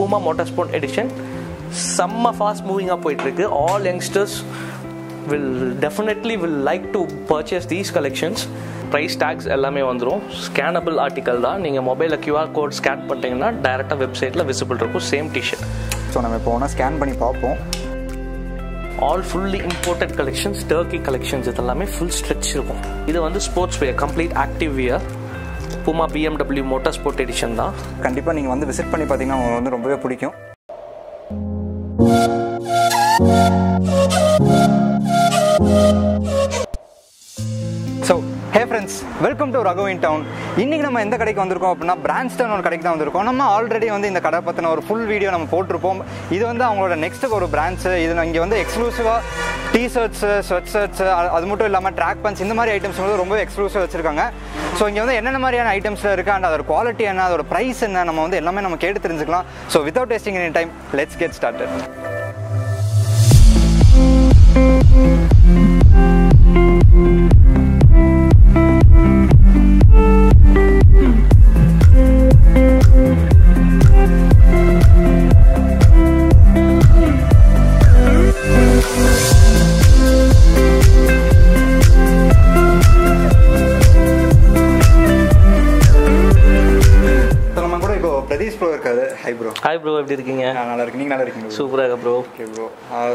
பூமா motor sport edition செம்ம fast மூவிங்காக போயிட்டுருக்கு. All youngsters will definitely will like to purchase these collections price tags எல்லாமே வந்துடும் scannable article தான். நீங்கள் மொபைலில் கியூஆர் கோட் ஸ்கேன் பண்ணிட்டீங்கன்னா டேரெக்டாக வெப்சைட்டில் விசிபிள் இருக்கும். சேம் டிஷர்ட் ஸோ நம்ம இப்போ ஒன்றா ஸ்கேன் பண்ணி பார்ப்போம். All fully imported collections Turkey collections இதெல்லாமே ஃபுல் ஸ்ட்ரெச் இருக்கும். இது வந்து sports wear complete active wear Puma BMW motor sport edition தான். கண்டிப்பாக நீங்கள் வந்து விசிட் பண்ணி பார்த்தீங்கன்னா உங்களுக்கு வந்து ரொம்பவே பிடிக்கும். So hey friends welcome to ரகுவின் town இன்றைக்கி நம்ம எந்த கடைக்கு வந்திருக்கோம் அப்படின்னா பிரான்ஸ்டன் ஒரு கடைக்கு தான் வந்திருக்கோம். நம்ம ஆல்ரெடி வந்து இந்த கடை பற்றின ஒரு ஃபுல் வீடியோ நம்ம போட்டிருப்போம். இது வந்து அவங்களோட நெக்ஸ்ட்டுக்கு ஒரு பிரான்ச்சு இது இங்கே வந்து எக்ஸ்க்ளூசிவாக டிஷர்ட்ஸு ஸ்வெட் ஷர்ட்ஸு அது மட்டும் இல்லாமல் ட்ராக் பேண்ட்ஸ் இந்த மாதிரி ஐட்டம்ஸ் வந்து ரொம்ப எக்ஸ்க்ளூசிவாக வச்சிருக்காங்க. ஸோ இங்கே வந்து என்னென்ன மாதிரியான ஐட்டம்ஸில் இருக்குது அண்ட் அதோட குவாலிட்டி என்ன அதோட ப்ரைஸ் என்ன நம்ம வந்து எல்லாமே நம்ம கேட்டு தெரிஞ்சுக்கலாம். So without wasting any time let's get started so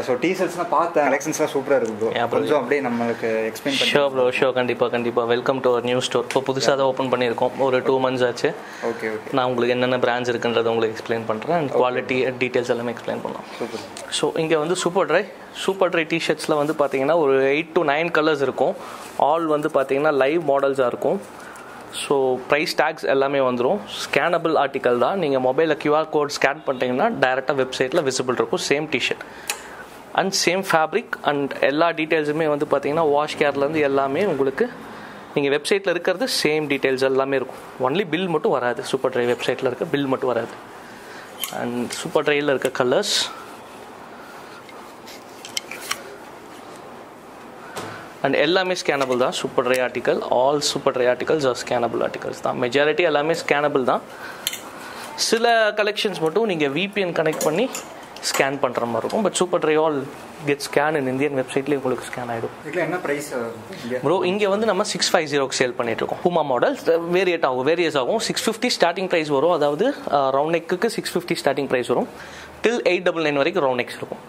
so டீசர்ட்ஸ்லாம் பார்த்தேன். கலெக்ஷன்ஸ்லாம் சூப்பராக இருக்கு ப்ரோ. கொஞ்சம் அப்படியே நம்மளுக்கு எக்ஸ்பிளைன் ஷோ ப்ரோ ஷோ கண்டிப்பாக கண்டிப்பாக welcome to our new store இப்போ புதுசாக தான் ஓப்பன் பண்ணியிருக்கோம். ஒரு டூ மந்த்ஸ் ஆச்சு. ஓகே ஓகே நான் உங்களுக்கு என்னென்ன பிராண்ட்ஸ் இருக்குன்றதை உங்களுக்கு எக்ஸ்பிளைன் பண்ணுறேன் அண்ட் குவாலிட்டி டீட்டெயில்ஸ் எல்லாமே எக்ஸ்பிளைன் பண்ணலாம். சூப்பர் ஸோ இங்கே வந்து சூப்பர் ட்ரை சூப்பர் ட்ரை டிஷர்ட்ஸில் வந்து பார்த்தீங்கன்னா ஒரு எயிட் டு நைன் கலர்ஸ் இருக்கும். ஆல் வந்து பார்த்தீங்கன்னா லைவ் மாடல்ஸாக இருக்கும். ஸோ ப்ரைஸ் டேக்ஸ் எல்லாமே வந்துடும் ஸ்கேனபிள் ஆர்டிக்கல் தான். நீங்கள் மொபைலில் கியூஆர் கோட் ஸ்கேன் பண்ணிட்டீங்கன்னா டேரெக்டாக வெப்சைட்டில் விசிபிள் இருக்கும். Same T shirt and same fabric and எல்லா டீட்டெயில்ஸுமே வந்து பார்த்தீங்கன்னா வாஷ் கேர்லேருந்து எல்லாமே உங்களுக்கு நீங்கள் வெப்சைட்டில் இருக்கிறது சேம் டீட்டெயில்ஸ் எல்லாமே இருக்கும். ஒன்லி பில் மட்டும் வராது. சூப்பர் ட்ரை வெப்சைட்டில் இருக்க பில் மட்டும் வராது. அண்ட் சூப்பர் ட்ரையில் இருக்க கலர்ஸ் அண்ட் எல்லாமே ஸ்கேனபிள் தான். Super dry article all super dry articles are scannable articles தான். மெஜாரிட்டி எல்லாமே ஸ்கேனபிள் தான். சில கலெக்ஷன்ஸ் மட்டும் நீங்கள் விபிஎன் கனெக்ட் பண்ணி ஸ்கேன் பண்ணுற மாதிரி இருக்கும். But super dry all get scan in Indian வெப்சைட்லேயே உங்களுக்கு ஸ்கேன் ஆகிடும் என்ன ப்ரைஸ் இங்கே? ப்ரோ இங்கே வந்து நம்ம சிக்ஸ் ஃபைவ் ஜீரோக்கு சேல் பண்ணிட்டு இருக்கோம். பூமா மாடல் வேரியட் ஆகும் வேரியஸ் ஆகும். சிக்ஸ் ஃபிஃப்டி ஸ்டார்டிங் ப்ரைஸ் வரும். அதாவது ரவுண்ட் நெக்குக்கு சிக்ஸ் ஃபிஃப்டி ஸ்டார்டிங் ப்ரைஸ் வரும். டில் எயிட் டபுள் நைன் வரைக்கும் ரவுண்ட் நெக்ஸ் இருக்கும்.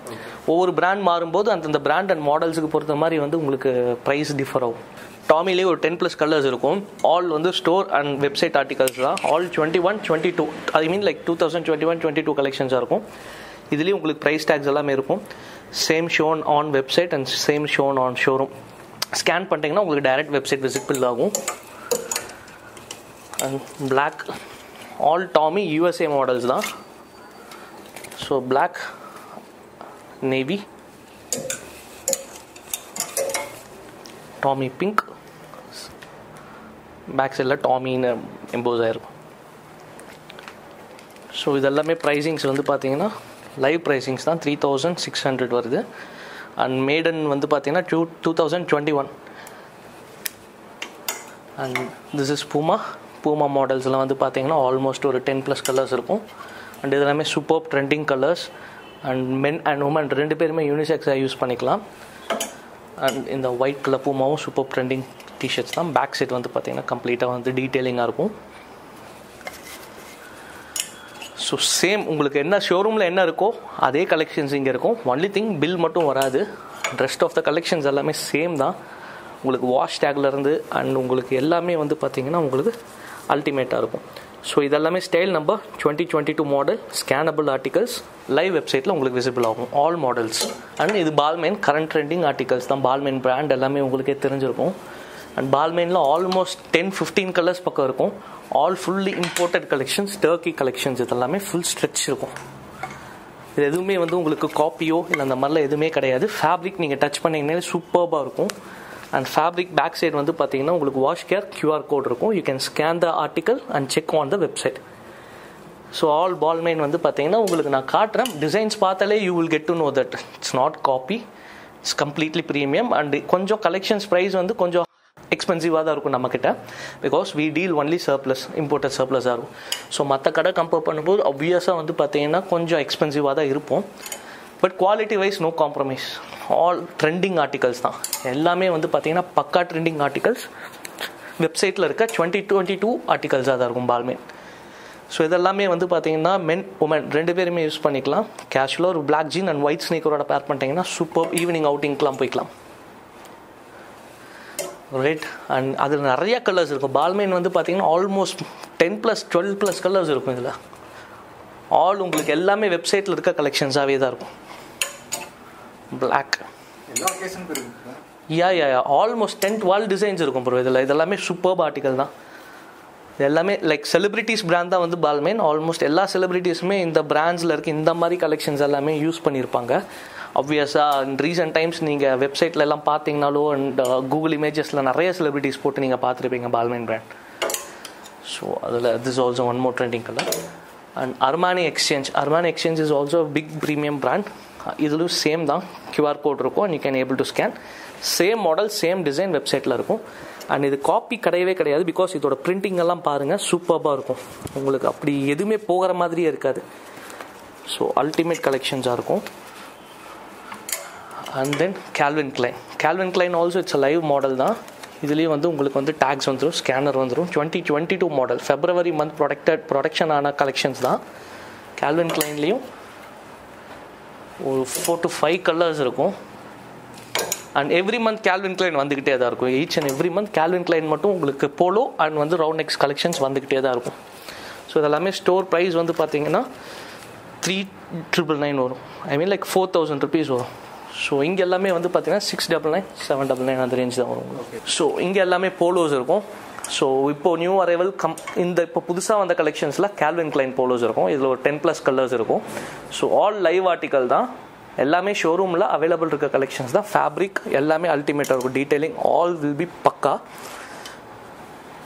ஒவ்வொரு பிராண்ட் மாறும்போது அந்தந்த பிராண்ட் அண்ட் மாடல்ஸுக்கு பொறுத்த மாதிரி வந்து உங்களுக்கு ப்ரைஸ் டிஃபர் ஆகும். டாமிலே ஒரு டென் ப்ளஸ் கலர்ஸ் இருக்கும். ஆல் வந்து ஸ்டோர் அண்ட் வெப்சைட் ஆர்டிகல்ஸ் தான். All twenty one twenty two I mean like two thousand twenty one twenty two கலெக்ஷன்ஸாக இருக்கும். இதுலேயும் உங்களுக்கு ப்ரைஸ் டேக்ஸ் எல்லாமே இருக்கும். Same shown on website and same shown on showroom scan பண்ணிட்டீங்கன்னா உங்களுக்கு direct website visible ஆகும். And black all Tommy USA models தான். So black navy Tommy pink back சைடில் டாமின்னு எம்போஸ் ஆகிருக்கும் ஸோ இதெல்லாமே ப்ரைஸிங்ஸ் வந்து பார்த்தீங்கன்னா லைவ் ப்ரைஸிங்ஸ் தான் த்ரீ தௌசண்ட் சிக்ஸ் ஹண்ட்ரட் வருது. அண்ட் மேடன் வந்து பார்த்தீங்கன்னா two two thousand twenty one and this is Puma Puma மாடல்ஸ்லாம் வந்து பார்த்தீங்கன்னா ஆல்மோஸ்ட் ஒரு டென் ப்ளஸ் கலர்ஸ் இருக்கும். அண்ட் இது எல்லாமே super trending colours and men and women ரெண்டு பேருமே யூனிசெக்ஸாக யூஸ் பண்ணிக்கலாம். அண்ட் இந்த ஒயிட் கலர் பூமாவும் சூப்பர் ட்ரெண்டிங் டிஷர்ட்ஸ் தான். பேக் சைட் வந்து பார்த்தீங்கன்னா கம்ப்ளீட்டாக வந்து டீட்டெயிலிங்காக இருக்கும். ஸோ சேம் உங்களுக்கு என்ன ஷோரூமில் என்ன இருக்கோ அதே கலெக்ஷன்ஸ் இங்கே இருக்கும். ஒன்லி திங் பில் மட்டும் வராது. ரெஸ்ட் ஆஃப் த கலெக்ஷன்ஸ் எல்லாமே சேம் தான். உங்களுக்கு வாஷ் டேக்லேருந்து அண்ட் உங்களுக்கு எல்லாமே வந்து பார்த்தீங்கன்னா உங்களுக்கு அல்டிமேட்டாக இருக்கும். ஸோ இதெல்லாமே style number twenty twenty two model scannable articles live வெப்சைட்டில் உங்களுக்கு விசிபிள் ஆகும். ஆல் மாடல்ஸ் அண்ட் இது பால்மேன் கரண்ட் ட்ரெண்டிங் ஆர்டிகல்ஸ் தான். பால்மேன் பிராண்ட் எல்லாமே உங்களுக்கே தெரிஞ்சிருக்கும். அண்ட் பால்மேனில் ஆல்மோஸ்ட் டென் ஃபிஃப்டீன் கலர்ஸ் பக்கம் இருக்கும். All fully imported collections Turkey collections இதெல்லாமே ஃபுல் ஸ்ட்ரெச் இருக்கும். இது எதுவுமே வந்து உங்களுக்கு காப்பியோ இல்லை அந்த மாதிரிலாம் எதுவுமே கிடையாது. ஃபேப்ரிக் நீங்கள் டச் பண்ணிங்கனாலே சூப்பர்பாக இருக்கும். அண்ட் ஃபேப்ரிக் பேக் சைடு வந்து பார்த்தீங்கன்னா உங்களுக்கு வாஷ் கேர் கியூஆர் கோட் இருக்கும். You can scan the article and check on the website so all Balmain வந்து பார்த்தீங்கன்னா உங்களுக்கு நான் காட்டுறேன். டிசைன்ஸ் பார்த்தாலே you will get to know that it's not copy it's completely premium and கொஞ்சம் collections price வந்து கொஞ்சம் எக்ஸ்பென்சிவாக தான் இருக்கும் நம்மக்கிட்ட because we deal only surplus imported சர்ப்ளஸாக இருக்கும். ஸோ மற்ற கடை கம்பேர் பண்ணும்போது obviously வந்து பார்த்தீங்கன்னா கொஞ்சம் எக்ஸ்பென்சிவாக தான் இருப்போம். But quality wise no compromise all trending articles தான். எல்லாமே வந்து பார்த்தீங்கன்னா பக்கா ட்ரெண்டிங் ஆர்டிகல்ஸ் வெப்சைட்டில் இருக்க டுவெண்ட்டி டுவெண்ட்டி டூ ஆர்டிகல்ஸாக தான் இருக்கும் பால்மேன் ஸோ இதெல்லாமே வந்து பார்த்தீங்கன்னா மென் உமன் ரெண்டு பேருமே யூஸ் பண்ணிக்கலாம். கேஷுவலாக ஒரு பிளாக் ஜீன் அண்ட் ஒயிட் ஸ்னீக்கரோட பேர் பண்ணிட்டீங்கன்னா சூப்பர் ஈவினிங் அவுட்டிங்க்கெலாம் போய்க்கலாம். ரைட் அண்ட் அதில் நிறைய கலர்ஸ் இருக்கும். பால்மேன் வந்து பார்த்தீங்கன்னா almost ten plus twelve plus colours இருக்கும் இதில். ஆல் உங்களுக்கு எல்லாமே வெப்சைட்டில் இருக்க கலெக்ஷன்ஸாகவே தான் இருக்கும். Black yeah yeah yeah almost ten twelve designs இருக்கும் ப்ரோ இதில் இதெல்லாமே சூப்பர்ப் ஆர்டிகல் தான். எல்லாமே லைக் செலிபிரிட்டிஸ் பிராண்ட் தான் வந்து பால்மேன் ஆல்மோஸ்ட் எல்லா செலிபிரிட்டிஸுமே இந்த பிராண்ட்ஸில் இருக்க இந்த மாதிரி கலெக்ஷன்ஸ் எல்லாமே யூஸ் பண்ணியிருப்பாங்க ஆப்வியஸாக இன் ரீசெண்ட் டைம்ஸ் நீங்கள் வெப்சைட்ல எல்லாம் பார்த்தீங்கனாலோ அண்ட் கூகுள் இமேஜஸில் நிறைய செலிபிரிட்டிஸ் போட்டு நீங்கள் பார்த்துருப்பீங்க பால்மேன் பிராண்ட் ஸோ அதில் this also one more trending colour and Armani Exchange Armani Exchange is also big premium brand இதுலும் same தான். கியூஆர் கோட் இருக்கும் and you can able to scan same model same design வெப்சைட்டில் இருக்கும். And இது copy கிடையவே கிடையாது because இதோட printing எல்லாம் பாருங்கள் சூப்பராக இருக்கும். உங்களுக்கு அப்படி எதுவுமே போகிற மாதிரியே இருக்காது. ஸோ அல்டிமேட் கலெக்ஷன்ஸாக இருக்கும். And then Calvin Klein Calvin Klein also it's live model தான். இதுலேயும் வந்து உங்களுக்கு வந்து டேக்ஸ் வந்துடும் ஸ்கேனர் வந்துடும் twenty twenty two model February month protected production ஆன கலெக்ஷன்ஸ் தான். கேல்வின் கிளைன்லேயும் ஒரு ஃபோர் டு ஃபைவ் கலர்ஸ் இருக்கும். And every month Calvin Klein வந்துக்கிட்டே தான் இருக்கும். Each and every month Calvin Klein மட்டும் உங்களுக்கு போலோ அண்ட் வந்து ரவுண்ட் நெக்ஸ் கலெக்ஷன்ஸ் வந்துக்கிட்டே தான் இருக்கும். ஸோ இதெல்லாமே ஸ்டோர் ப்ரைஸ் வந்து பார்த்தீங்கன்னா த்ரீ ட்ரிபிள் நைன் வரும். I mean like four thousand rupees வரும். ஸோ இங்கே எல்லாமே வந்து பார்த்தீங்கன்னா six double nine seven double nine அந்த ரேஞ்ச் தான் வரும். ஸோ இங்கே எல்லாமே போலோஸ் இருக்கும். ஸோ இப்போ நியூ அரைவல் கம் இந்த இப்போ புதுசாக வந்த கலெக்ஷன்ஸில் கேல்வின் கிளைன் போலோஸ் இருக்கும். இதில் ஒரு டென் ப்ளஸ் கலர்ஸ் இருக்கும். ஸோ ஆல் லைவ் ஆர்டிக்கல் தான். எல்லாமே ஷோரூமில் அவைலபிள் இருக்க கலெக்ஷன்ஸ் தான். ஃபேப்ரிக் எல்லாமே அல்டிமேட்டாக இருக்கும். Detailing all will be pakka.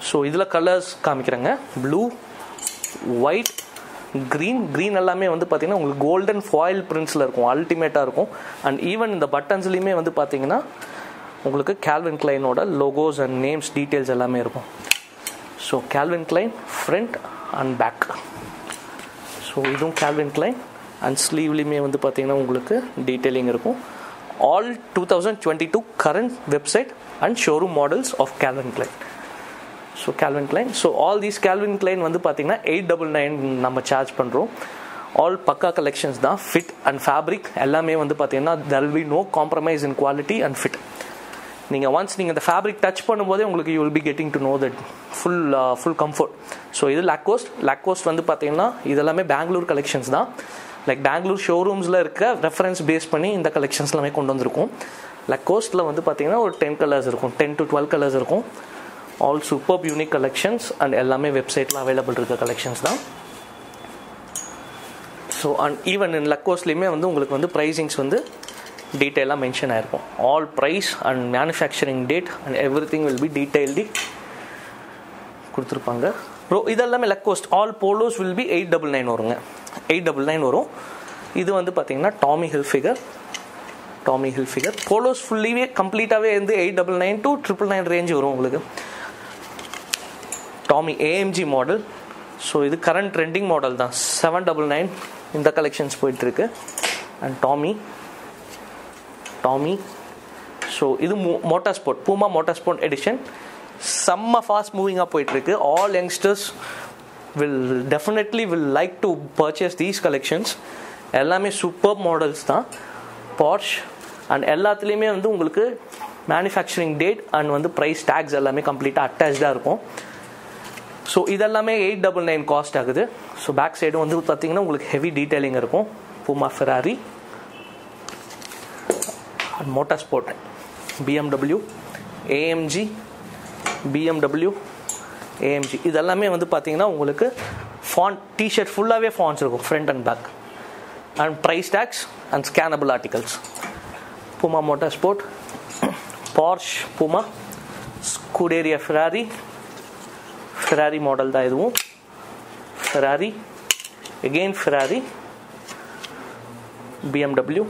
So இதில் கலர்ஸ் காமிக்கிறேங்க. ப்ளூ ஒயிட் க்ரீன் க்ரீன் எல்லாமே வந்து பார்த்திங்கன்னா உங்களுக்கு கோல்டன் ஃபாயில் பிரிண்ட்ஸில் இருக்கும் அல்டிமேட்டாக இருக்கும். அண்ட் ஈவன் இந்த பட்டன்ஸ்லையுமே வந்து பார்த்தீங்கன்னா உங்களுக்கு கேல்வின் கிளைனோட லோகோஸ் அண்ட் நேம்ஸ் டீட்டெயில்ஸ் எல்லாமே இருக்கும். So Calvin Klein front and back so இதுவும் கேல்வின் கிளைன் அண்ட் ஸ்லீவ்லேயுமே வந்து பார்த்திங்கன்னா உங்களுக்கு டீட்டெயிலிங் இருக்கும். All two thousand twenty two current website and showroom models of Calvin Klein so Calvin Klein so all these Calvin Klein வந்து பார்த்தீங்கன்னா eight double nine நம்ம charge பண்ணுறோம் ஆல் பக்கா கலெக்ஷன்ஸ் தான். ஃபிட் அண்ட் ஃபேப்ரிக் எல்லாமே வந்து பார்த்தீங்கன்னா தல் will be no compromise in quality and fit நீங்கள் ஒன்ஸ் நீங்கள் இந்த ஃபேப்ரிக் டச் பண்ணும்போதே உங்களுக்கு you will be getting to know that full full comfort so இது லாக்கோஸ்ட் லாக்கோஸ்ட் வந்து பார்த்தீங்கன்னா இதெல்லாமே பெங்களூர் கலெக்ஷன்ஸ் தான். லைக் பெங்களூர் ஷோரூம்ஸில் இருக்க ரெஃபரன்ஸ் பேஸ் பண்ணி இந்த கலெக்ஷன்ஸ் எல்லாமே கொண்டு வந்திருக்கும். லக்கோஸ்ட்டில் வந்து பார்த்தீங்கன்னா ஒரு டென் கலர்ஸ் இருக்கும். டென் டு டுவெல் கலர்ஸ் இருக்கும். All super unique collections and எல்லாமே வெப்சைட்டில் அவைலபிள் இருக்க கலெக்ஷன்ஸ் தான். ஸோ அண்ட் ஈவன் இன் லக்கோஸ்லேயுமே வந்து உங்களுக்கு வந்து ப்ரைஸிங்ஸ் வந்து டீட்டெயிலாக மென்ஷன் ஆயிருக்கும். All price and manufacturing date and everything will be டீட்டெயில்டி கொடுத்துருப்பாங்க. ப்ரோ இதெல்லாமே Lacoste all polos will be eight double nine வருங்க. எயிட் டபுள் நைன் வரும். இது வந்து பார்த்தீங்கன்னா Tommy Hilfiger Tommy Hilfiger polos ஃபுல்லிவே கம்ப்ளீட்டாகவே வந்து eight double nine to triple nine range வரும் உங்களுக்கு. டாமி ஏஎம்ஜி மாடல் ஸோ இது கரண்ட் ட்ரெண்டிங் மாடல் தான். செவன் டபுள் நைன் இந்த கலெக்ஷன்ஸ் போயிட்டுருக்கு. அண்ட் டாமி டாமி ஸோ இது motor sport Puma motor sport edition செம்ம ஃபாஸ்ட் மூவிங்காக போயிட்டுருக்கு. All youngsters will definitely will like to purchase these collections எல்லாமே super models தான். பார்ஷ் அண்ட் எல்லாத்துலேயுமே வந்து உங்களுக்கு மேனுஃபேக்சரிங் டேட் அண்ட் வந்து ப்ரைஸ் டேக்ஸ் எல்லாமே கம்ப்ளீட்டாக அட்டாச்சாக இருக்கும். ஸோ இதெல்லாமே எயிட் டபுள் நைன் காஸ்ட் ஆகுது. ஸோ பேக் சைடு வந்து பார்த்தீங்கன்னா உங்களுக்கு ஹெவி டீட்டெயிலிங் இருக்கும். Puma Ferrari and motor sport BMW AMG BMW AMG இதெல்லாமே வந்து பார்த்தீங்கன்னா உங்களுக்கு ஃபான் டிஷர்ட் ஃபுல்லாகவே ஃபான்ஸ் இருக்கும் front and back and price tags and scannable articles Puma motor sport Porsche Puma Scuderia Ferrari Ferrari model தான் இதுவும். Ferrari again Ferrari BMW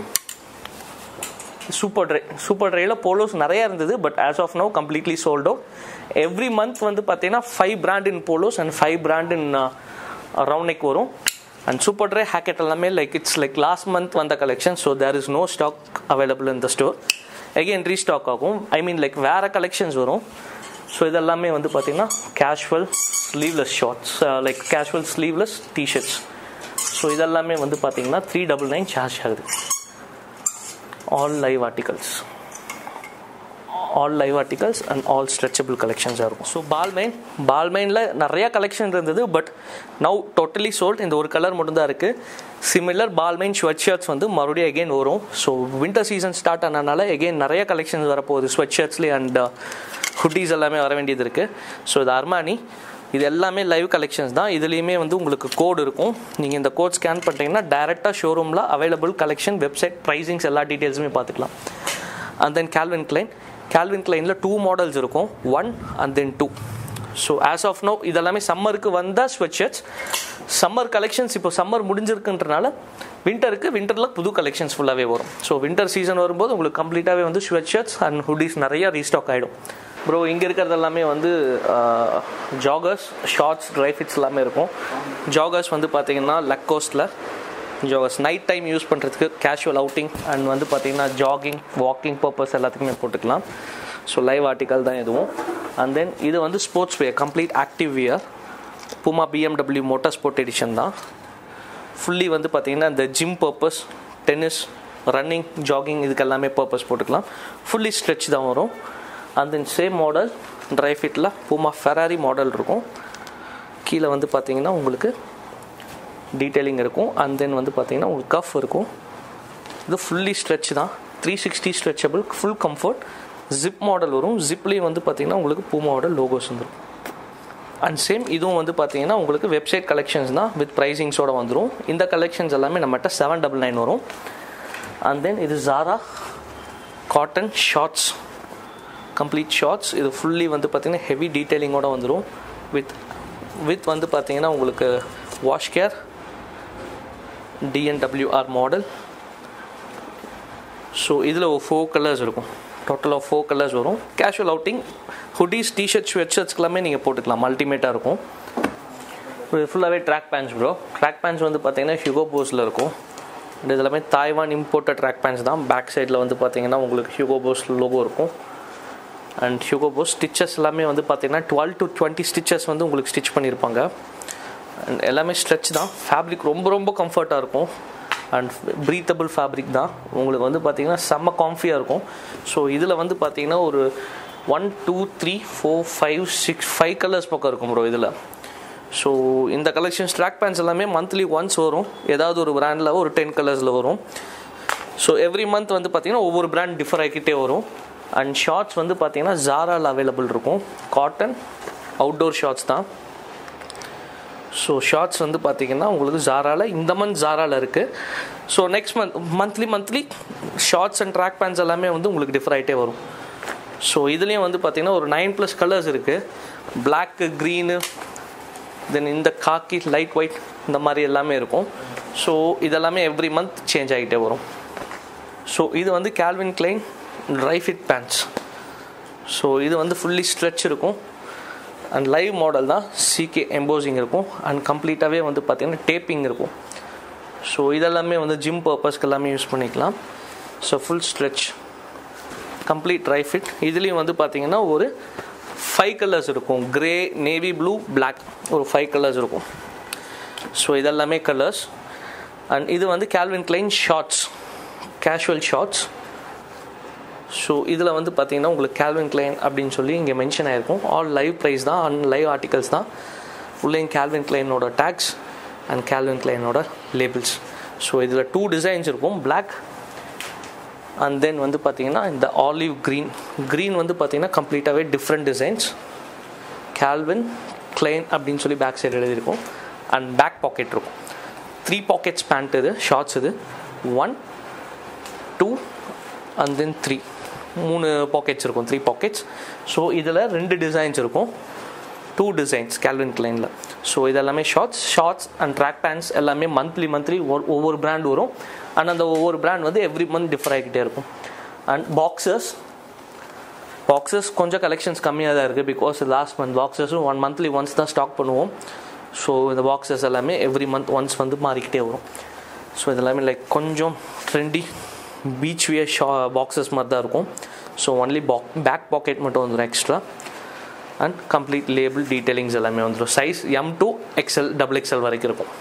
Superdry super ட்ரையில் polos நிறையா இருந்தது but as of now completely sold out every month வந்து பார்த்தீங்கன்னா five brand in polos and five brand in round neck வரும். And Superdry Hackett எல்லாமே like it's like last month வந்த collection so there is no stock available in the store again restock ஆகும். I mean like வேறு collections வரும். So இதெல்லாமே வந்து பார்த்தீங்கன்னா casual sleeveless shorts like casual sleeveless T-shirts so இதெல்லாமே வந்து பார்த்தீங்கன்னா த்ரீ டபுள் நைன் சார்ஜ் ஆகுது. All live articles all live articles and all stretchable கலெக்ஷன்ஸாக இருக்கும். ஸோ பால்மைன் பால்மைனில் நிறையா கலெக்ஷன் இருந்தது பட் நவ் டோட்டலி சோல்ட் இந்த ஒரு கலர் மட்டும்தான் இருக்குது சிமிலர் பால்மைன் ஸ்வெட் ஷர்ட்ஸ் வந்து மறுபடியும் எகெயின் வரும். ஸோ வின்டர் சீசன் ஸ்டார்ட் ஆனதுனால எகெயின் நிறைய கலெக்ஷன்ஸ் வரப்போகுது. ஸ்வெட் ஷர்ட்ஸ்லேயே அண்ட் ஹுட்டிஸ் எல்லாமே வர வேண்டியது இருக்குது ஸோ இது அர்மானி இது எல்லாமே லைவ் கலெக்ஷன்ஸ் தான். இதுலேயுமே வந்து உங்களுக்கு கோட் இருக்கும். நீங்கள் இந்த கோட் ஸ்கேன் பண்ணிட்டீங்கன்னா டேரெக்டாக ஷோரூமில் அவைலபிள் கலெக்ஷன் வெப்சைட் ப்ரைஸிங்ஸ் எல்லா டீட்டெயில்ஸுமே பார்த்துக்கலாம். And then Calvin Klein Calvin கிளைனில் two models இருக்கும். One and then two so as of now இதெல்லாமே சம்மருக்கு வந்தால் ஸ்வெட் சம்மர் கலெக்ஷன்ஸ் இப்போ சம்மர் முடிஞ்சிருக்குன்றனால விண்டருக்கு விண்டரில் புது கலெக்ஷன்ஸ் ஃபுல்லாகவே வரும். ஸோ விண்டர் சீசன் வரும்போது உங்களுக்கு கம்ப்ளீட்டாகவே வந்து ஸ்வெட்ஷர்ட்ஸ் அண்ட் ஹுடிஸ் நிறைய ரீஸ்டாக் ஆகிடும் ப்ரோ இங்கே இருக்கிறது எல்லாமே வந்து ஜாகர்ஸ் ஷார்ட்ஸ் ட்ரை ஃபிட்ஸ் எல்லாமே இருக்கும். ஜாகர்ஸ் வந்து பார்த்தீங்கன்னா லக்கோஸ்டில் ஜாகர்ஸ் நைட் டைம் யூஸ் பண்ணுறதுக்கு கேஷுவல் அவுட்டிங் அண்ட் வந்து பார்த்தீங்கன்னா ஜாகிங் வாக்கிங் பர்பஸ் எல்லாத்துக்குமே போட்டுக்கலாம். ஸோ லைவ் ஆர்டிக்கல் தான் எதுவும் அண்ட் தென் இது வந்து sports wear complete active wear Puma BMW motor sport edition தான். ஃபுல்லி வந்து பார்த்தீங்கன்னா இந்த gym purpose tennis running jogging இதுக்கு எல்லாமே பர்பஸ் போட்டுக்கலாம். ஃபுல்லி ஸ்ட்ரெச் தான் வரும். And then same model dry fiddle Puma Ferrari model இருக்கும். கீழே வந்து பார்த்தீங்கன்னா உங்களுக்கு டீட்டெயிலிங் இருக்கும். அண்ட் தென் வந்து பார்த்தீங்கன்னா உங்களுக்கு கஃப் இருக்கும். இது ஃபுல்லி ஸ்ட்ரெச் தான். Three sixty stretchable full comfort zip model வரும். ஜிப்லேயும் வந்து பார்த்தீங்கன்னா உங்களுக்கு பூமாவோட லோகோஸ் வந்துடும் அண்ட் சேம் இதுவும் வந்து பார்த்தீங்கன்னா உங்களுக்கு வெப்சைட் கலெக்ஷன்ஸ் தான் வித் ப்ரைஸிங்ஸோடு வந்துடும் இந்த கலெக்ஷன்ஸ் எல்லாமே நம்மகிட்ட செவன் டபுள் நைன் வரும். அண்ட் தென் இது Zara cotton shorts complete shorts இது ஃபுல்லி வந்து பார்த்தீங்கன்னா ஹெவி டீட்டெயிலிங்கோட வந்துடும் வித் வித் வந்து பார்த்தீங்கன்னா உங்களுக்கு wash care DNWR model so இதில் ஒரு ஃபோர் கலர்ஸ் இருக்கும். டோட்டலாக ஃபோர் கலர்ஸ் வரும். Casual outing hoodies T-shirt sweat shirts எல்லாமே நீங்கள் போட்டுக்கலாம். அல்டிமேட்டாக இருக்கும். இது ஃபுல்லாகவே track pants bro track pants வந்து பார்த்தீங்கன்னா ஹியூகோ போஸில் இருக்கும். இது எல்லாமே தாய்வான் இம்போர்ட்டட் ட்ராக் பேண்ட்ஸ் தான். பேக் சைடில் வந்து பார்த்தீங்கன்னா உங்களுக்கு ஹியூகோ போஸ் லோகோ இருக்கும். அண்ட் ஹியூகோ போஸ் ஸ்டிச்சஸ் எல்லாமே வந்து பார்த்தீங்கன்னா டுவெல் டு டுவெண்ட்டி ஸ்டிச்சஸ் வந்து உங்களுக்கு ஸ்டிச் பண்ணியிருப்பாங்க அண்ட் எல்லாமே ஸ்ட்ரெச் தான். ஃபேப்ரிக் ரொம்ப ரொம்ப கம்ஃபர்ட்டாக இருக்கும். அண்ட் ப்ரீத்தபிள் ஃபேப்ரிக் தான். உங்களுக்கு வந்து பார்த்திங்கன்னா செம்ம காம்ஃபியாக இருக்கும். ஸோ இதில் வந்து பார்த்திங்கன்னா ஒரு one two three four five six five colours பக்கம் இருக்கும் ப்ரோ இதில். ஸோ இந்த கலெக்ஷன்ஸ் ட்ராக் பேண்ட்ஸ் எல்லாமே மந்த்லி ஒன்ஸ் வரும். ஏதாவது ஒரு பிராண்டில் ஒரு டென் கலர்ஸில் வரும். ஸோ எவ்ரி மந்த் வந்து பார்த்தீங்கன்னா ஒவ்வொரு பிராண்ட் டிஃபர் ஆகிக்கிட்டே வரும். அண்ட் ஷார்ட்ஸ் வந்து பார்த்திங்கன்னா ஜாராவில் அவைலபிள் இருக்கும். காட்டன் அவுட்டோர் ஷார்ட்ஸ் தான். ஸோ ஷார்ட்ஸ் வந்து பார்த்தீங்கன்னா உங்களுக்கு ஜாராவில் இந்த மந்த் ஜாராவில் இருக்குது so next month monthly monthly shorts and track pants எல்லாமே வந்து உங்களுக்கு டிஃபர் ஆகிட்டே வரும். ஸோ இதுலேயும் வந்து பார்த்தீங்கன்னா ஒரு நைன் ப்ளஸ் கலர்ஸ் இருக்குது பிளாக்கு க்ரீனு தென் இந்த காக்கி லைட் ஒயிட் இந்த மாதிரி எல்லாமே இருக்கும். ஸோ இதெல்லாமே எவ்ரி மந்த் சேஞ்ச் ஆகிட்டே வரும். ஸோ இது வந்து Calvin Klein dry fit pants so இது வந்து ஃபுல்லி ஸ்ட்ரெச் இருக்கும். அண்ட் லைவ் மாடல் தான் சிகே எம்போசிங் இருக்கும். அண்ட் கம்ப்ளீட்டாகவே வந்து பார்த்திங்கன்னா டேப்பிங் இருக்கும். ஸோ இதெல்லாமே வந்து ஜிம் பர்பஸ்க்கு எல்லாமே யூஸ் பண்ணிக்கலாம். So full stretch complete dry fit இதுலேயும் வந்து பார்த்திங்கன்னா ஒரு ஃபைவ் கலர்ஸ் இருக்கும். க்ரே நேவி ப்ளூ பிளாக் ஒரு ஃபைவ் கலர்ஸ் இருக்கும். ஸோ இதெல்லாமே கலர்ஸ் அண்ட் இது வந்து Calvin Klein shorts casual shorts so இதில் வந்து பார்த்தீங்கன்னா உங்களுக்கு கேல்வின் கிளைன் அப்படின்னு சொல்லி இங்கே மென்ஷன் ஆகிருக்கும் ஆல் லைவ் ப்ரைஸ் தான் அண்ட் லைவ் ஆர்டிகல்ஸ் தான். ஃபுல்லையும் கேல்வின் கிளைனோட டேக்ஸ் அண்ட் கேல்வின் கிளைனோட லேபிள்ஸ் ஸோ இதில் டூ டிசைன்ஸ் இருக்கும் பிளாக் அண்ட் தென் வந்து பார்த்தீங்கன்னா இந்த ஆலிவ் க்ரீன் க்ரீன் வந்து பார்த்தீங்கன்னா கம்ப்ளீட்டாகவே டிஃப்ரெண்ட் டிசைன்ஸ் கேல்வின் கிளைன் அப்படின்னு சொல்லி பேக் சைடு எழுதியிருக்கும். அண்ட் பேக் பாக்கெட் இருக்கும். த்ரீ பாக்கெட்ஸ் பேண்ட் இது ஷார்ட்ஸ் இது. One two and then three மூணு பாக்கெட்ஸ் இருக்கும் த்ரீ பாக்கெட்ஸ் ஸோ இதில் ரெண்டு டிசைன்ஸ் இருக்கும். டூ டிசைன்ஸ் கேல்வின் கிளைனில் ஸோ இதெல்லாமே shorts shorts and track pants எல்லாமே மந்த்லி மந்த்லி ஒவ்வொரு பிராண்ட் வரும். அண்ட் அந்த ஒவ்வொரு பிராண்ட் வந்து எவ்ரி மந்த் டிஃபர் ஆகிக்கிட்டே இருக்கும். அண்ட் பாக்ஸஸ் பாக்ஸஸ் கொஞ்சம் கலெக்ஷன்ஸ் கம்மியாக தான் இருக்குது பிகாஸ் லாஸ்ட் மந்த் பாக்ஸஸும் ஒன் மந்த்லி ஒன்ஸ் தான் ஸ்டாக் பண்ணுவோம். ஸோ இந்த பாக்ஸஸ் எல்லாமே எவ்ரி மந்த் ஒன்ஸ் வந்து மாறிக்கிட்டே வரும். ஸோ இதெல்லாமே லைக் கொஞ்சம் ட்ரெண்டி பீச் வியர் ஷா பாக்ஸஸ் மாதிரி தான் இருக்கும். So only back back pocket மட்டும் வந்துடும் extra and complete label detailings எல்லாமே வந்துடும் size M to XL double XL வரைக்கும் இருக்கும்.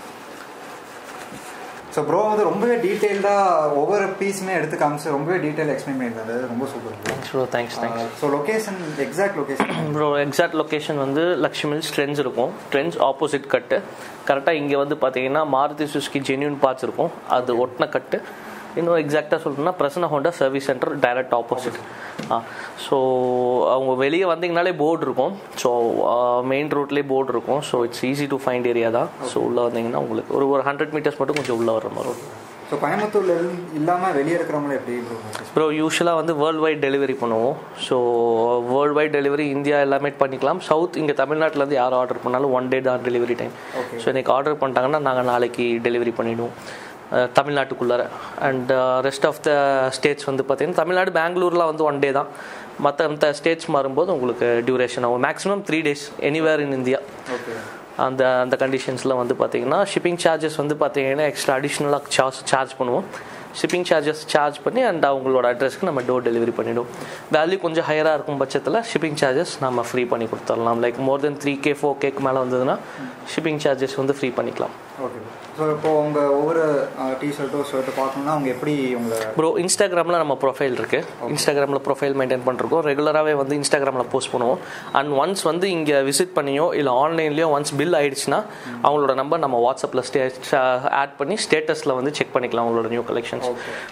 ஸோ ப்ரோ வந்து ரொம்பவே டீட்டெயில்டாக ஒவ்வொரு பீஸுமே எடுத்து காமிச்சு ரொம்பவே டீட்டெயில் எக்ஸ்பிளைன் பண்ணியிருந்தாரு. ரொம்ப super bro thanks thanks so location exact location bro exact location வந்து லக்ஷ்மி ட்ரெண்ட்ஸ் இருக்கும். ட்ரெண்ட்ஸ் ஆப்போசிட் கட்டு கரெக்டாக இங்கே வந்து பார்த்தீங்கன்னா மாருதி சுஸ்கி ஜென்யூன் பார்ட்ஸ் இருக்கும். அது ஒட்டின கட்டு இன்னும் எக்ஸாக்டாக சொல்லணும்னா Prasanna Honda service centre direct opposite ஆ ஸோ அவங்க வெளியே வந்தீங்கனாலே போர்டு இருக்கும். ஸோ மெயின் ரோட்லேயே போர்டு இருக்கும். So it's easy to find area தான். ஸோ உள்ளே வந்தீங்கன்னா உங்களுக்கு ஒரு ஒரு ஹண்ட்ரட் மீட்டர்ஸ் மட்டும் கொஞ்சம் உள்ளே வர மாதிரி இருக்கும். ஸோ கோயம்புத்தூர்ல இல்லாமல் வெளியே இருக்கிறவங்கள எப்படி ப்ரோ யூஸ்வலாக வந்து வேர்ல்டு வைட் டெலிவரி பண்ணுவோம். So world wide delivery India எல்லாமே பண்ணிக்கலாம். சவுத் இங்கே தமிழ்நாட்டிலேருந்து யார் ஆர்டர் பண்ணாலும் ஒன் டே தான் டெலிவரி டைம். ஸோ இன்னைக்கு ஆர்டர் பண்ணிட்டாங்கன்னா நாங்கள் நாளைக்கு டெலிவரி பண்ணிவிடுவோம் தமிழ்நாட்டுக்குள்ளார. And rest of the states வந்து பார்த்தீங்கன்னா தமிழ்நாடு பெங்களூர்லாம் வந்து ஒன் டே தான். மற்ற மற்ற ஸ்டேட்ஸ் மாறும்போது உங்களுக்கு டியூரேஷன் ஆகும். Maximum three days anywhere in India அந்த அந்த கண்டிஷன்ஸில் வந்து பார்த்தீங்கன்னா ஷிப்பிங் சார்ஜஸ் வந்து பார்த்தீங்கன்னா எக்ஸ்ட்ரா அடிஷ்னலாக சார்ஜ் சார்ஜ் பண்ணுவோம். ஷிப்பிங் சார்ஜஸ் சார்ஜ் பண்ணி அண்ட் அவங்களோட அட்ரஸ்க்கு நம்ம டோர் டெலிவரி பண்ணிவிடுவோம் வேல்யூ கொஞ்சம் ஹையராக இருக்கும் பட்சத்தில் ஷிப்பிங் சார்ஜஸ் நம்ம ஃப்ரீ பண்ணி கொடுத்துடலாம். Like more than three K four கேக்கு மேலே வந்ததுன்னா ஷிப்பிங் சார்ஜஸ் வந்து ஃப்ரீ பண்ணிக்கலாம். ஓகே ஸோ இப்போ உங்கள் ஒவ்வொரு டிஷர்ட்டோ ஷர்ட்டோ பார்க்கணும்னா அவங்க எப்படி உங்களை ப்ரோ இன்ஸ்டாகிராமில் நம்ம ப்ரொஃபைல் இருக்குது இன்ஸ்டாகிராமில் ப்ரொஃபைல் மெயின்டைன் பண்ணிருக்கோம் ரெகுலராகவே வந்து இன்ஸ்டாகிராமில் போஸ்ட் பண்ணுவோம். அண்ட் ஒன்ஸ் வந்து இங்கே விசிட் பண்ணியோ இல்லை ஆன்லைன்லேயோ ஒன்ஸ் பில் ஆயிடுச்சுன்னா அவங்களோட நம்பர் நம்ம வாட்ஸ்அப்பில் ஸ்டே ஆட் பண்ணி ஸ்டேட்டஸில் வந்து செக் பண்ணிக்கலாம் அவங்களோட new collections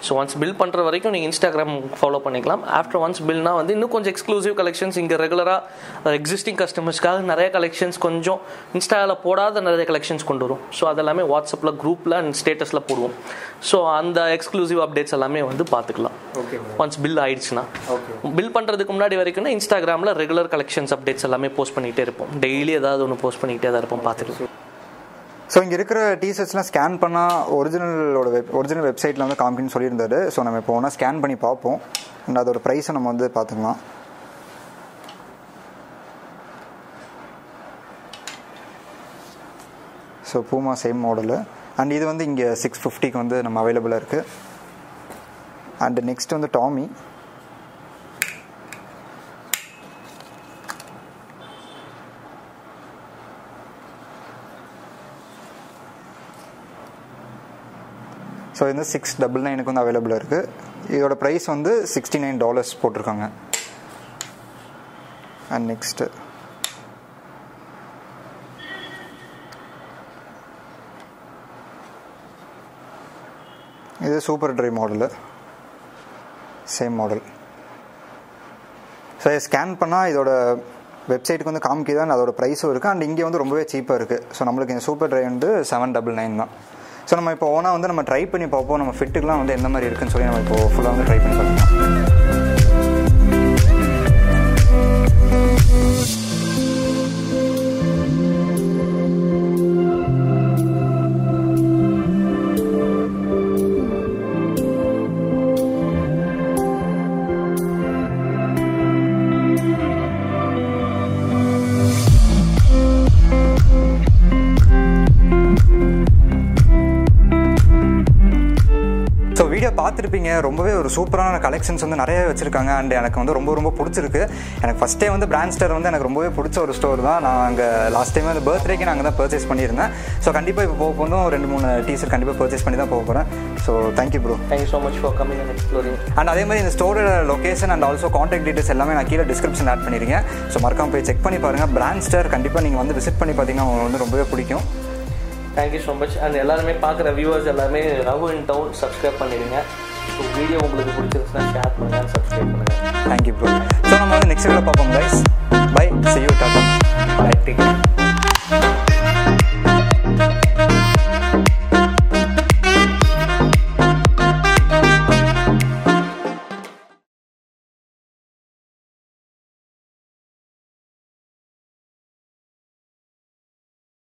so once bill பண்ணுற வரைக்கும் நீங்கள் இன்ஸ்டாகிராம் ஃபாலோ பண்ணிக்கலாம். ஆஃப்டர் ஒன்ஸ் பில்னா வந்து இன்னும் கொஞ்சம் எக்ஸ்க்ளூசிவ் கலெக்ஷன்ஸ் இங்கே ரெகுலராக எக்ஸிஸ்டிங் கஸ்டமர்ஸ்க்காக நிறைய கலெக்ஷன்ஸ் கொஞ்சம் இன்ஸ்டாவில் போடாத நிறைய கலெக்ஷன்ஸ் கொண்டு வரும். ஸோ அதெல்லாமே வாட்ஸ்அப்பில் குரூப்பில் அண்ட் ஸ்டேட்டஸில் போடுவோம். ஸோ அந்த எக்ஸ்க்ளூசிவ் அப்டேட்ஸ் எல்லாமே வந்து பார்த்துக்கலாம். ஓகே ஒன்ஸ் பில் ஆயிடுச்சுன்னா. பில் பண்ணுறதுக்கு முன்னாடி வரைக்கும் இன்ஸ்டாகிராமில் ரெகுலர் கலெக்ஷன்ஸ் அப்டேட்ஸ் எல்லாமே போஸ்ட் பண்ணிகிட்டே இருப்போம். டெய்லி ஏதாவது ஒன்று போஸ்ட் பண்ணிகிட்டே தான் இருப்போம் பார்த்துக்கலாம். ஸோ இங்கே இருக்கிற டிஷர்ட்ஸ்லாம் ஸ்கேன் பண்ணால் ஒரிஜினலோட வெப் ஒரிஜினல் வெப்சைட்டில் வந்து காமிக்குன்னு சொல்லியிருந்தாரு. ஸோ நம்ம இப்போ ஒன்றா ஸ்கேன் பண்ணி பார்ப்போம். அண்ட் அதோட ப்ரைஸை நம்ம வந்து பார்த்துக்கலாம். So Puma same model and இது வந்து இங்கே சிக்ஸ் ஃபிஃப்டிக்கு வந்து நம்ம அவைலபிளாக இருக்குது அண்ட் நெக்ஸ்ட் வந்து டாமி ஸோ இது வந்து சிக்ஸ் டபுள் நைனுக்கு வந்து அவைலபிளாக இருக்குது இதோட ப்ரைஸ் வந்து சிக்ஸ்டி நைன் டாலர்ஸ் போட்டிருக்காங்க. அண்ட் நெக்ஸ்ட்டு இது Superdry model. Same model. So scan பண்ணால் இதோட வெப்சைட்டுக்கு வந்து காமிக்கிது தான் அதோட ப்ரைஸும் இருக்குது அண்ட் இங்கே வந்து ரொம்பவே சீப்பாக இருக்குது ஸோ நம்மளுக்கு இந்த சூப்பர் ட்ரை வந்து செவன் டபுள் நைன் தான். ஸோ நம்ம இப்போ ஓனாக வந்து நம்ம ட்ரை பண்ணி பார்ப்போம். நம்ம ஃபிட்டுக்கெலாம் வந்து எந்த மாதிரி இருக்குன்னு சொல்லி நம்ம இப்போ ஃபுல்லாக வந்து ட்ரை பண்ணி பார்க்கலாம். பார்த்துருப்பீங்க. ரொம்பவே ஒரு சூப்பரான கலெக்ஷன்ஸ் வந்து நிறைய வச்சுருக்காங்க. அண்ட் எனக்கு வந்து ரொம்ப ரொம்ப பிடிச்சிருக்கு. எனக்கு ஃபஸ்ட் டைம் வந்து பிராண்ட் ஸ்டோர் வந்து எனக்கு ரொம்பவே பிடிச்ச ஒரு ஸ்டோர் தான். நான் அங்கே லாஸ்ட் டைம் வந்து பர்த்டேக்கு நாங்கள் தான் பர்ச்சேஸ் பண்ணியிருந்தேன். ஸோ கண்டிப்பாக இப்போ போக போதும் ரெண்டு மூணு டீஷர்ட் கண்டிப்பாக பர்ச்சேஸ் பண்ணி தான் போக போகிறேன் so thank you bro thank you so much for coming and exploring and அதே மாதிரி இந்த ஸ்டோரோட location and also contact details எல்லாமே நான் கீழே டிஸ்கிரிப்ஷன் ஆட் பண்ணிருக்கேன். ஸோ மறக்காம போய் செக் பண்ணி பாருங்கள் பிராண்ட் ஸ்டோர் கண்டிப்பாக நீங்கள் வந்து விசிட் பண்ணி பார்த்தீங்கன்னா உங்களுக்கு வந்து ரொம்பவே பிடிக்கும். தேங்க்யூ ஸோ மச் அண்ட் எல்லாருமே பார்க்குற வியூவர்ஸ் எல்லாமே ரகு இன் டவுன் சப்ஸ்கிரைப் பண்ணிடுங்க. ஸோ வீடியோ உங்களுக்கு பிடிச்சிருச்சுன்னா ஷேர் பண்ணுங்கள் சப்ஸ்கிரைப் பண்ணுங்கள் தேங்க்யூ ப்ரோ ஸோ நம்ம வந்து நெக்ஸ்ட் வீடியோ பார்ப்போம் guys bye see you tata bye take